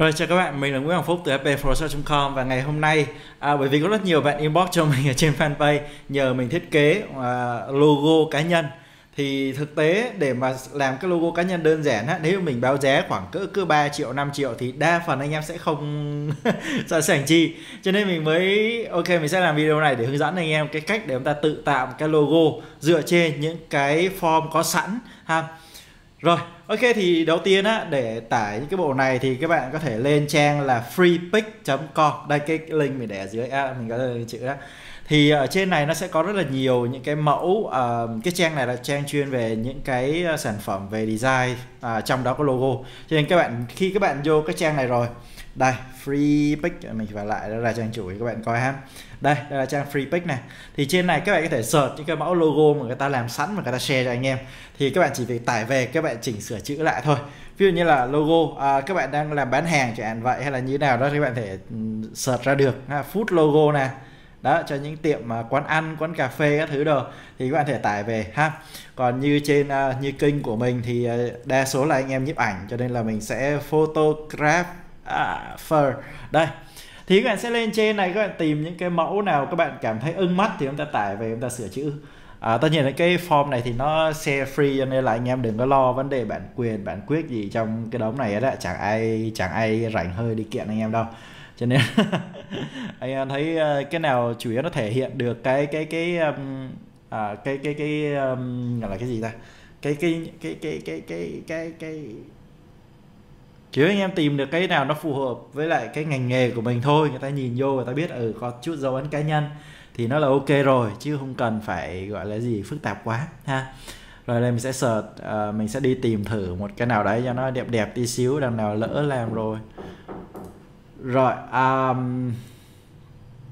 Rồi chào các bạn, mình là Nguyễn Hoàng Phúc từ fpforshop.com và ngày hôm nay à, bởi vì có rất nhiều bạn inbox cho mình ở trên fanpage nhờ mình thiết kế à, logo cá nhân. Thì thực tế để mà làm cái logo cá nhân đơn giản á, nếu mình báo giá khoảng cỡ cứ 3 triệu 5 triệu thì đa phần anh em sẽ không sẵn sàng chi. Cho nên mình mới ok mình sẽ làm video này để hướng dẫn anh em cái cách để chúng ta tự tạo một cái logo dựa trên những cái form có sẵn ha rồi, ok thì đầu tiên á để tải những cái bộ này thì các bạn có thể lên trang là freepick.com, Đây cái link mình để ở dưới à, mình có lên chữ đó. Thì ở trên này nó sẽ có rất là nhiều những cái mẫu uh, cái trang này là trang chuyên về những cái ờ, sản phẩm về design uh, trong đó có logo. Cho nên các bạn khi các bạn vô cái trang này rồi đây free pick. Mình vào lại đó là trang chủ các bạn coi ha. Đây, đây là trang free pick này. Thì trên này các bạn có thể search những cái mẫu logo mà người ta làm sẵn mà người ta share cho anh em. Thì các bạn chỉ việc tải về các bạn chỉnh sửa chữ lại thôi. Ví dụ như là logo à, các bạn đang làm bán hàng chẳng hạn vậy hay là như thế nào đó thì các bạn thể ừ, search ra được. Ha, food logo nè. Đó cho những tiệm mà quán ăn quán cà phê các thứ đồ thì các bạn thể tải về ha. Còn như trên uh, như kênh của mình thì uh, đa số là anh em nhiếp ảnh cho nên là mình sẽ photograph à, fur đây. Thì các bạn sẽ lên trên này các bạn tìm những cái mẫu nào các bạn cảm thấy ưng mắt thì chúng ta tải về chúng ta sửa chữ. À, tất nhiên là cái form này thì nó share free cho nên là anh em đừng có lo vấn đề bản quyền bản quyết gì trong cái đống này đó. Chẳng ai chẳng ai rảnh hơi đi kiện anh em đâu. Cho nên anh em thấy ờ, cái nào chủ yếu nó thể hiện được cái cái cái um, à, cái cái cái um, gọi là cái gì ta? Cái cái cái cái cái cái cái cái cái kiểu anh em tìm được cái nào nó phù hợp với lại cái ngành nghề của mình thôi. Người ta nhìn vô người ta biết ừ có chút dấu ấn cá nhân thì nó là ok rồi chứ không cần phải gọi là gì phức tạp quá ha. Rồi đây mình sẽ search uh, mình sẽ đi tìm thử một cái nào đấy cho nó đẹp đẹp tí xíu đằng nào lỡ làm rồi. Rồi um,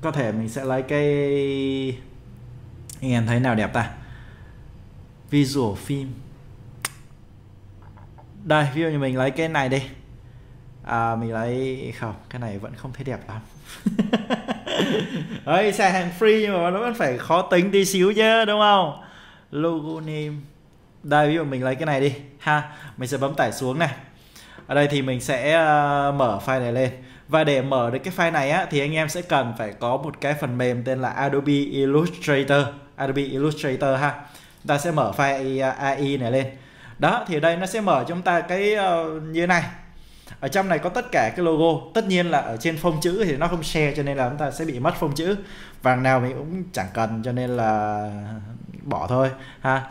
có thể mình sẽ lấy cái anh em thấy nào đẹp ta? Visual film đây ví dụ như mình lấy cái này đi à, mình lấy không cái này vẫn không thấy đẹp lắm. Đấy xe hàng free nhưng mà nó vẫn phải khó tính tí xíu chứ đúng không? Logo name đây ví dụ mình lấy cái này đi ha. Mình sẽ bấm tải xuống này. Ở đây thì mình sẽ uh, mở file này lên. Và để mở được cái file này á thì anh em sẽ cần phải có một cái phần mềm tên là Adobe Illustrator. Adobe Illustrator ha. Ta sẽ mở file AI này lên. Đó thì đây nó sẽ mở cho chúng ta cái uh, như này ở trong này có tất cả cái logo. Tất nhiên là ở trên phông chữ thì nó không share, cho nên là chúng ta sẽ bị mất phông chữ. Vàng nào mình cũng chẳng cần, cho nên là bỏ thôi, ha.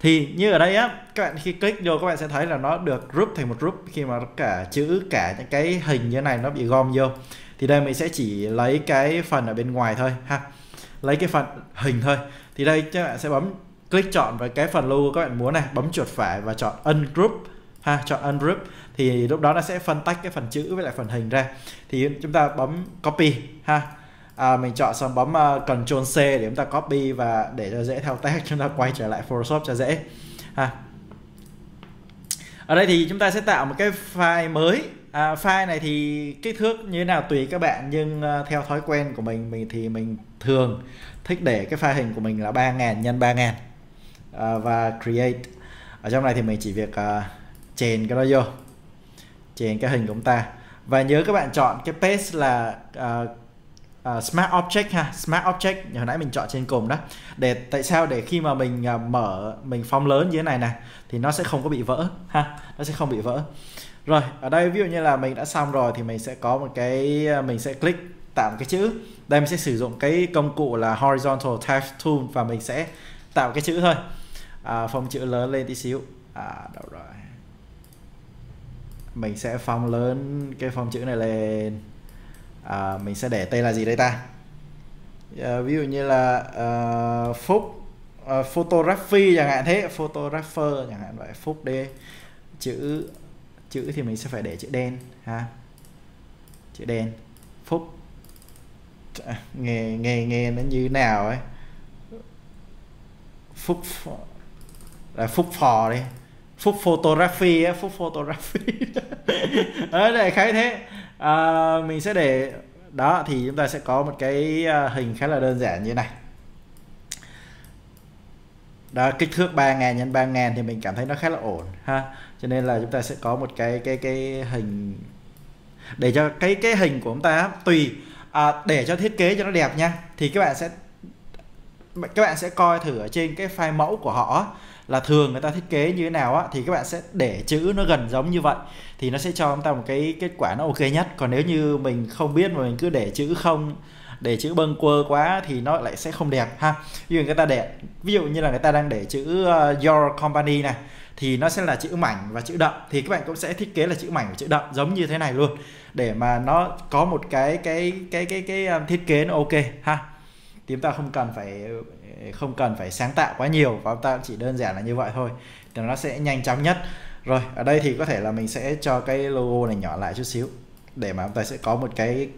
Thì như ở đây á, các bạn khi click vô, các bạn sẽ thấy là nó được group thành một group. Khi mà cả chữ, cả những cái hình như này nó bị gom vô. Thì đây mình sẽ chỉ lấy cái phần ở bên ngoài thôi, ha. Lấy cái phần hình thôi. Thì đây các bạn sẽ bấm click chọn vào cái phần logo các bạn muốn này. Bấm chuột phải và chọn ungroup ha chọn ungroup thì lúc đó nó sẽ phân tách cái phần chữ với lại phần hình ra. Thì chúng ta bấm copy ha. À, mình chọn xong bấm à, uh, Ctrl C để chúng ta copy và để cho dễ thao tác chúng ta quay trở lại Photoshop cho dễ ha. Ở đây thì chúng ta sẽ tạo một cái file mới. À, file này thì kích thước như thế nào tùy các bạn nhưng uh, theo thói quen của mình mình thì mình thường thích để cái file hình của mình là 3.000 nhân 3.000 uh, à, và create. Ở trong này thì mình chỉ việc uh, chèn cái đó vô. Chèn cái hình của chúng ta. Và nhớ các bạn chọn cái paste là uh, uh, smart object ha. Smart object hồi nãy mình chọn trên cùng đó. Để tại sao? Để khi mà mình uh, mở mình phong lớn như thế này nè thì nó sẽ không có bị vỡ ha. Nó sẽ không bị vỡ. Rồi ở đây ví dụ như là mình đã xong rồi thì mình sẽ có một cái mình sẽ click tạo một cái chữ. Đây mình sẽ sử dụng cái công cụ là horizontal text tool và mình sẽ tạo cái chữ thôi. À, phong chữ lớn lên tí xíu. À đâu rồi? Mình sẽ phong lớn cái phong chữ này lên. À, mình sẽ để tên là gì đây ta? À, ví dụ như là uh, phúc uh, photography chẳng hạn thế. Photographer chẳng hạn vậy phúc đây chữ chữ thì mình sẽ phải để chữ đen ha? Chữ đen. Phúc. À, nghề nghề nó như nào ấy? Phúc là phúc phò đi phúc photography á phúc photography. Ở đây khái thế. À, mình sẽ để đó thì chúng ta sẽ có một cái à, hình khá là đơn giản như này. Đó kích thước 3.000 nhân 3.000 thì mình cảm thấy nó khá là ổn ha. Cho nên là chúng ta sẽ có một cái cái cái hình. Để cho cái cái hình của chúng ta tùy à, để cho thiết kế cho nó đẹp nha thì các bạn sẽ các bạn sẽ coi thử ở trên cái file mẫu của họ là thường người ta thiết kế như thế nào á thì các bạn sẽ để chữ nó gần giống như vậy thì nó sẽ cho chúng ta một cái kết quả nó ok nhất. Còn nếu như mình không biết mà mình cứ để chữ không để chữ bâng quơ quá thì nó lại sẽ không đẹp ha. Ví dụ người ta để ví dụ như là người ta đang để chữ uh, your company này thì nó sẽ là chữ mảnh và chữ đậm. Thì các bạn cũng sẽ thiết kế là chữ mảnh và chữ đậm giống như thế này luôn để mà nó có một cái cái cái cái cái, cái thiết kế nó ok ha thì chúng ta không cần phải không cần phải sáng tạo quá nhiều và chúng ta chỉ đơn giản là như vậy thôi. Thì nó sẽ nhanh chóng nhất. Rồi ở đây thì có thể là mình sẽ cho cái logo này nhỏ lại chút xíu để mà chúng ta sẽ có một cái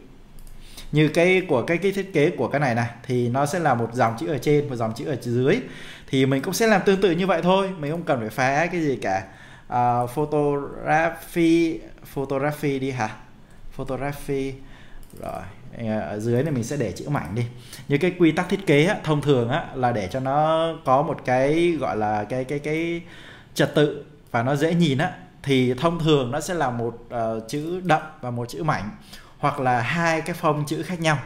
như cái của cái cái thiết kế của cái này này thì nó sẽ là một dòng chữ ở trên một dòng chữ ở dưới. Thì mình cũng sẽ làm tương tự như vậy thôi mình không cần phải phá cái gì cả. Uh, photography photography đi hả? Photography rồi. Ờ, ở dưới này mình sẽ để chữ mảnh đi. Như cái quy tắc thiết kế á, thông thường á, là để cho nó có một cái gọi là cái cái cái trật tự và nó dễ nhìn á thì thông thường nó sẽ là một uh, chữ đậm và một chữ mảnh hoặc là hai cái phông chữ khác nhau.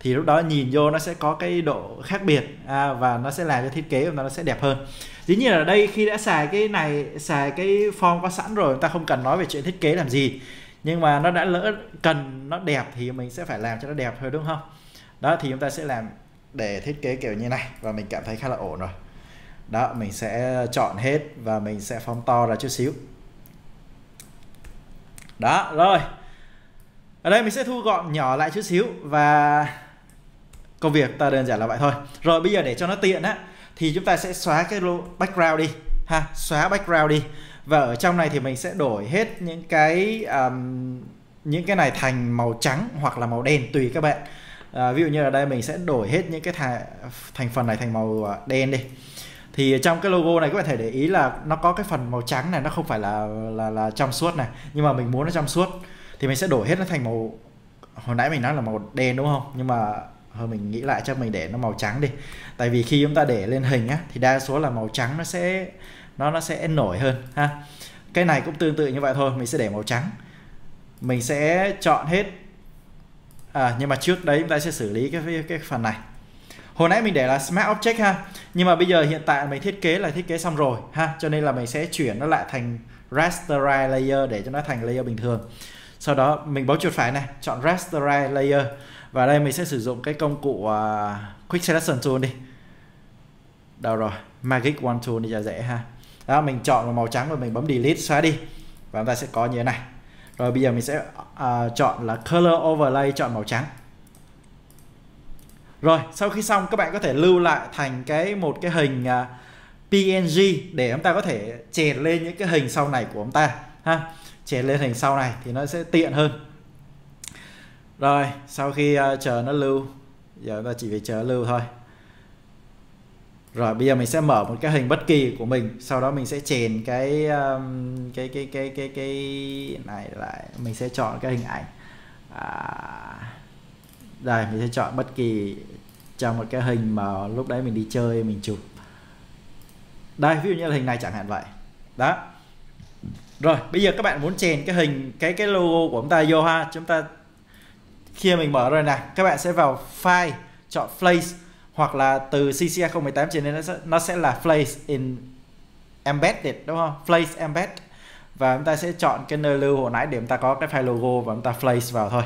Thì lúc đó nhìn vô nó sẽ có cái độ khác biệt à, và nó sẽ làm cho thiết kế của nó sẽ đẹp hơn. Dĩ nhiên ở đây khi đã xài cái này xài cái form có sẵn rồi chúng ta không cần nói về chuyện thiết kế làm gì nhưng mà nó đã lỡ cần, nó đẹp thì mình sẽ phải làm cho nó đẹp thôi, đúng không? Đó, thì chúng ta sẽ làm để thiết kế kiểu như này, và mình cảm thấy khá là ổn rồi. Đó, mình sẽ chọn hết và mình sẽ phóng to ra chút xíu. Đó, rồi. Ở đây mình sẽ thu gọn nhỏ lại chút xíu và công việc ta đơn giản là vậy thôi. Rồi, bây giờ để cho nó tiện á, thì chúng ta sẽ xóa cái background đi, ha, xóa background đi và ở trong này thì mình sẽ đổi hết những cái um, những cái này thành màu trắng hoặc là màu đen tùy các bạn. À, ví dụ như ở đây mình sẽ đổi hết những cái thành thành phần này thành màu ờ, đen đi. Thì trong cái logo này các bạn thể để ý là nó có cái phần màu trắng này nó không phải là là là trong suốt này nhưng mà mình muốn nó trong suốt. Thì mình sẽ đổi hết nó thành màu hồi nãy mình nói là màu đen đúng không? Nhưng mà thôi mình nghĩ lại cho mình để nó màu trắng đi. Tại vì khi chúng ta để lên hình á thì đa số là màu trắng nó sẽ nó nó sẽ nổi hơn ha? Cái này cũng tương tự như vậy thôi mình sẽ để màu trắng. Mình sẽ chọn hết. À, nhưng mà trước đấy chúng ta sẽ xử lý cái cái phần này. Hồi nãy mình để là smart object ha? Nhưng mà bây giờ hiện tại mình thiết kế là thiết kế xong rồi ha? Cho nên là mình sẽ chuyển nó lại thành rasterize layer để cho nó thành layer bình thường. Sau đó mình bấm chuột phải này chọn rasterize layer. Và đây mình sẽ sử dụng cái công cụ uh, quick selection tool đi. Đâu rồi? Magic one tool đi cho dễ ha? Đó mình chọn vào màu trắng và mình bấm delete xóa đi. Và chúng ta sẽ có như thế này. Rồi bây giờ mình sẽ uh, chọn là color overlay chọn màu trắng. Rồi sau khi xong các bạn có thể lưu lại thành cái một cái hình à, uh, PNG để chúng ta có thể chèn lên những cái hình sau này của chúng ta ha. Chèn lên hình sau này thì nó sẽ tiện hơn. Rồi sau khi uh, chờ nó lưu giờ chúng ta chỉ phải chờ lưu thôi rồi bây giờ mình sẽ mở một cái hình bất kỳ của mình sau đó mình sẽ chèn cái um, cái cái cái cái cái này lại. Mình sẽ chọn cái hình ảnh. À, đây mình sẽ chọn bất kỳ trong một cái hình mà lúc đấy mình đi chơi mình chụp. Đây ví dụ như là hình này chẳng hạn vậy. Đó. Rồi bây giờ các bạn muốn chèn cái hình cái cái logo của chúng ta vô ha. Chúng ta khi mình mở rồi này. các bạn sẽ vào file chọn place hoặc là từ CC 018 trở nên nó sẽ, nó sẽ là place in embedded đúng không? Place embed. Và chúng ta sẽ chọn cái nơi lưu hồi nãy để chúng ta có cái file logo và chúng ta place vào thôi.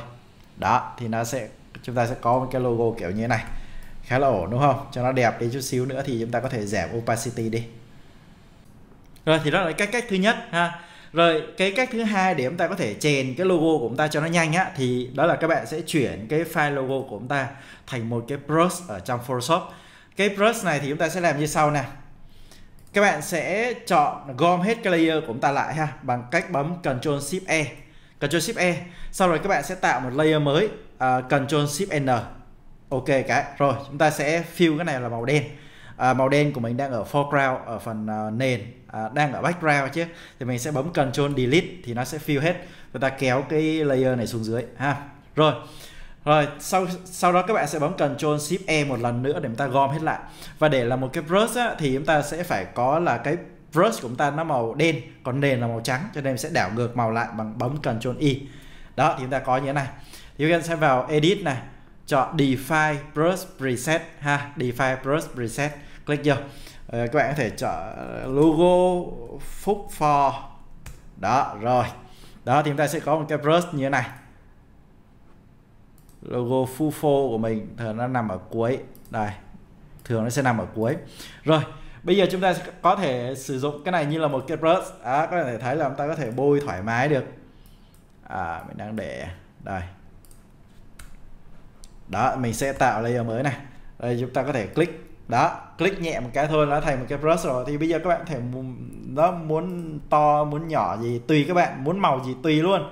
Đó thì nó sẽ chúng ta sẽ có một cái logo kiểu như thế này. Khá là ổn đúng không? Cho nó đẹp đi chút xíu nữa thì chúng ta có thể giảm opacity đi. Rồi thì đó là cách cách thứ nhất ha rồi cái cách thứ hai để chúng ta có thể chèn cái logo của chúng ta cho nó nhanh á thì đó là các bạn sẽ chuyển cái file logo của chúng ta thành một cái brush ở trong Photoshop. Cái brush này thì chúng ta sẽ làm như sau nè. Các bạn sẽ chọn gom hết cái layer của chúng ta lại ha bằng cách bấm Ctrl Shift E. Ctrl Shift E. Sau rồi các bạn sẽ tạo một layer mới à, uh, Ctrl Shift N. Ok cái rồi chúng ta sẽ fill cái này là màu đen à, màu đen của mình đang ở foreground ở phần uh, nền. À, đang ở background chứ. Thì mình sẽ bấm Ctrl Delete thì nó sẽ fill hết. Chúng ta kéo cái layer này xuống dưới ha. Rồi. Rồi sau sau đó các bạn sẽ bấm Ctrl Shift E một lần nữa để chúng ta gom hết lại. Và để là một cái brush á, thì chúng ta sẽ phải có là cái brush của chúng ta nó màu đen còn nền là màu trắng cho nên mình sẽ đảo ngược màu lại bằng bấm Ctrl Y e. đó thì chúng ta có như thế này. Thì các bạn sẽ vào edit này chọn define brush preset ha. Define brush preset click vô. Ờ, các bạn có thể chọn ờ, logo phúc for. Đó rồi. Đó thì chúng ta sẽ có một cái brush như thế này. Logo Fufo của mình thường nó nằm ở cuối. Đây thường nó sẽ nằm ở cuối. Rồi bây giờ chúng ta có thể sử dụng cái này như là một cái brush. À, có thể thấy là chúng ta có thể bôi thoải mái được. À, mình đang để đây. Đó mình sẽ tạo layer mới này. Đây chúng ta có thể click đó click nhẹ một cái thôi nó thành một cái brush rồi. Thì bây giờ các bạn thể nó muốn to muốn nhỏ gì tùy các bạn muốn màu gì tùy luôn.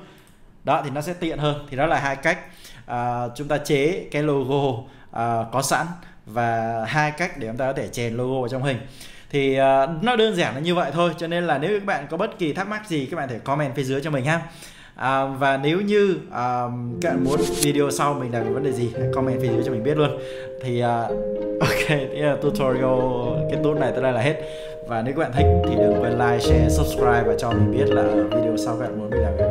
Đó thì nó sẽ tiện hơn. Thì đó là hai cách. À, chúng ta chế cái logo à, có sẵn và hai cách để chúng ta có thể chèn logo vào trong hình. Thì uh, nó đơn giản là như vậy thôi. Cho nên là nếu các bạn có bất kỳ thắc mắc gì các bạn thể comment phía dưới cho mình ha à, và nếu như à, các bạn muốn video sau mình làm vấn đề gì hãy comment phía dưới cho mình biết luôn. Thì à, ok yeah, tutorial cái tốt này tới đây là hết. Và nếu các bạn thích thì đừng quên like share subscribe và cho mình biết là video sau các bạn muốn mình làm